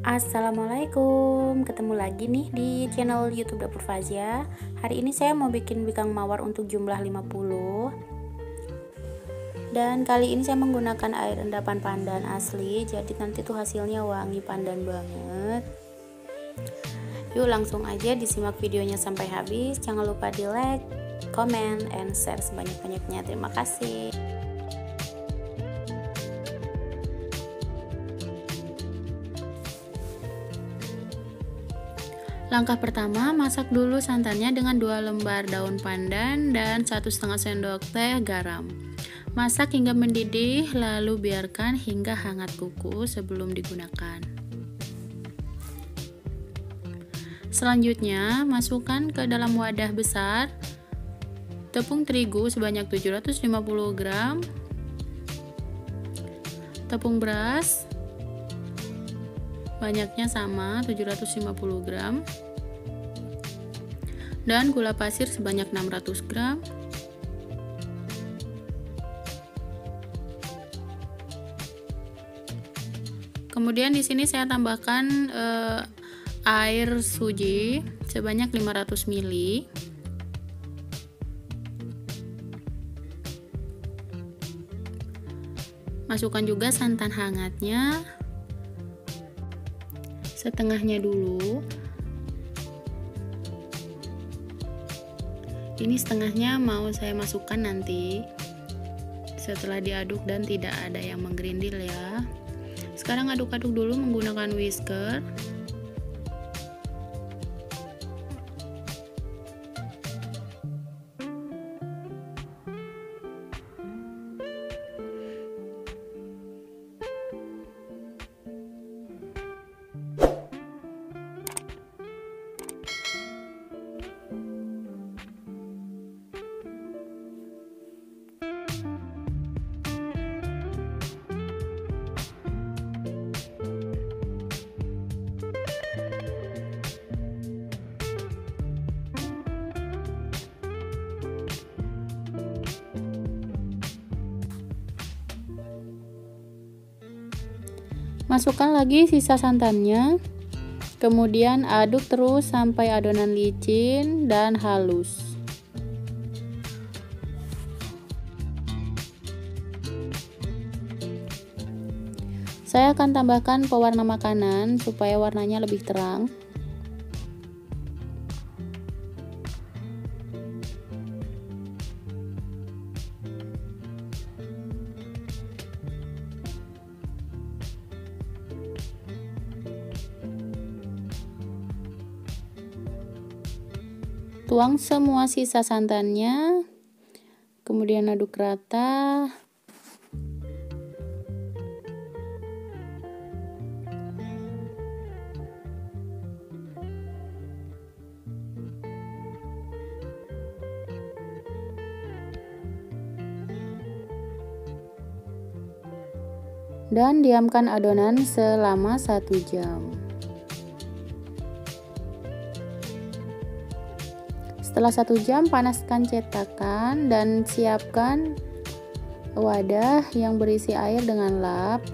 Assalamualaikum, ketemu lagi nih di channel YouTube Dapur Fazia. Hari ini saya mau bikin bikang mawar untuk jumlah 50. Dan kali ini saya menggunakan air endapan pandan asli, jadi nanti tuh hasilnya wangi pandan banget. Yuk langsung aja disimak videonya sampai habis. Jangan lupa di like, comment, and share sebanyak-banyaknya. Terima kasih. Langkah pertama, masak dulu santannya dengan dua lembar daun pandan dan satu setengah sendok teh garam. Masak hingga mendidih, lalu biarkan hingga hangat kuku sebelum digunakan. Selanjutnya, masukkan ke dalam wadah besar tepung terigu sebanyak 750 gram, tepung beras banyaknya sama 750 gram. Dan gula pasir sebanyak 600 gram. Kemudian di sini saya tambahkan eh, air suji sebanyak 500 ml masukkan juga santan hangatnya setengahnya dulu. Ini setengahnya mau saya masukkan nanti. Setelah diaduk dan tidak ada yang menggerindil ya. Sekarang aduk-aduk dulu menggunakan whisker Masukkan lagi sisa santannya. Kemudian aduk terus sampai adonan licin dan halus. Saya akan tambahkan pewarna makanan supaya warnanya lebih terang. Tuang semua sisa santannya, kemudian aduk rata. Dan diamkan adonan selama satu jam. Setelah satu jam panaskan cetakan dan siapkan wadah yang berisi air dengan lap.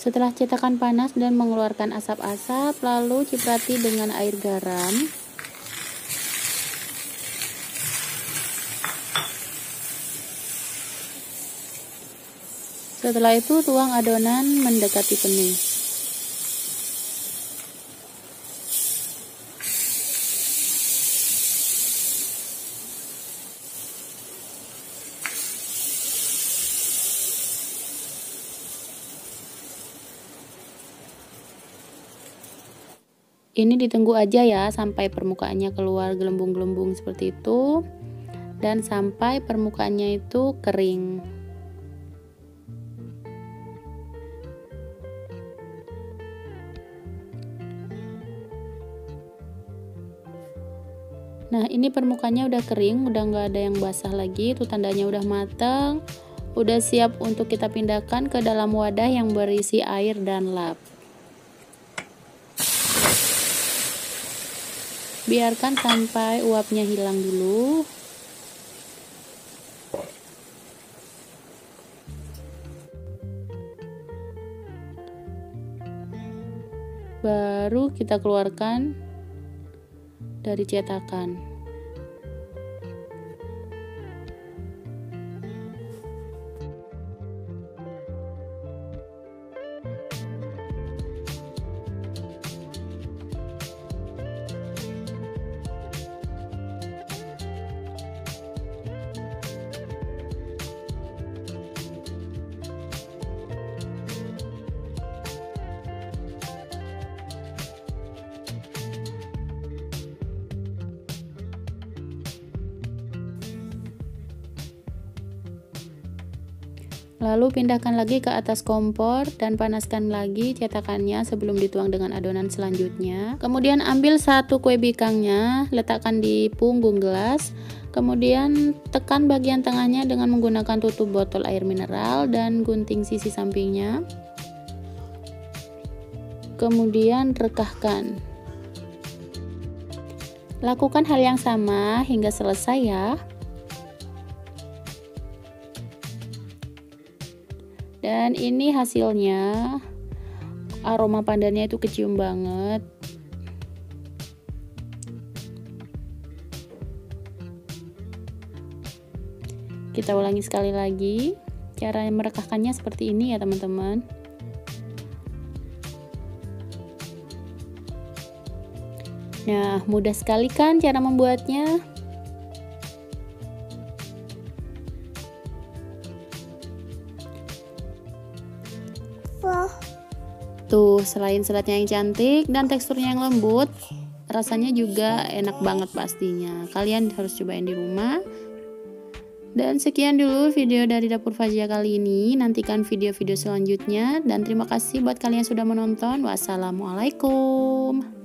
Setelah cetakan panas dan mengeluarkan asap-asap, lalu ciprati dengan air garam. Setelah itu tuang adonan mendekati penuh. Ini ditunggu aja ya sampai permukaannya keluar gelembung-gelembung seperti itu dan sampai permukaannya itu kering. Nah ini permukaannya udah kering, udah nggak ada yang basah lagi, itu tandanya udah matang, udah siap untuk kita pindahkan ke dalam wadah yang berisi air dan lap. biarkan sampai uapnya hilang dulu baru kita keluarkan dari cetakan Lalu pindahkan lagi ke atas kompor dan panaskan lagi cetakannya sebelum dituang dengan adonan selanjutnya. Kemudian ambil satu kue bikangnya, letakkan di punggung gelas. Kemudian tekan bagian tengahnya dengan menggunakan tutup botol air mineral dan gunting sisi sampingnya. Kemudian rekahkan. Lakukan hal yang sama hingga selesai ya. Dan ini hasilnya aroma pandannya itu kecium banget. Kita ulangi sekali lagi cara merekahkannya seperti ini ya teman-teman. Nah mudah sekali kan cara membuatnya Tuh, selain seratnya yang cantik dan teksturnya yang lembut, rasanya juga enak banget pastinya. Kalian harus cobain di rumah. Dan sekian dulu video dari Dapur Fajia kali ini. Nantikan video-video selanjutnya dan terima kasih buat kalian yang sudah menonton. Wassalamualaikum.